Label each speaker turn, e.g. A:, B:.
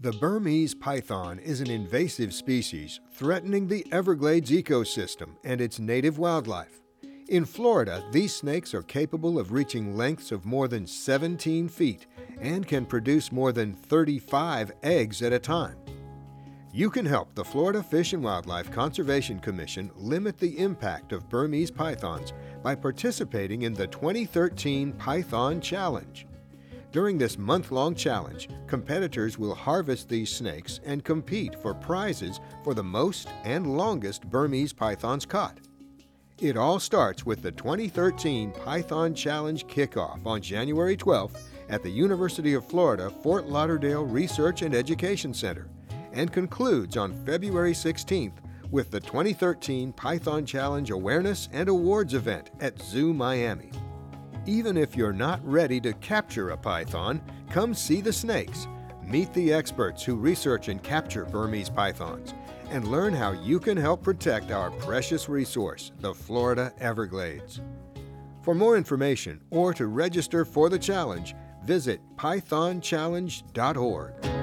A: The Burmese python is an invasive species threatening the Everglades ecosystem and its native wildlife. In Florida, these snakes are capable of reaching lengths of more than 17 feet and can produce more than 35 eggs at a time. You can help the Florida Fish and Wildlife Conservation Commission limit the impact of Burmese pythons by participating in the 2013 Python Challenge. During this month long challenge, competitors will harvest these snakes and compete for prizes for the most and longest Burmese pythons caught. It all starts with the 2013 Python Challenge kickoff on January 12th at the University of Florida Fort Lauderdale Research and Education Center and concludes on February 16th with the 2013 Python Challenge Awareness and Awards event at Zoo Miami. Even if you're not ready to capture a python, come see the snakes. Meet the experts who research and capture Burmese pythons and learn how you can help protect our precious resource, the Florida Everglades. For more information or to register for the challenge, visit pythonchallenge.org.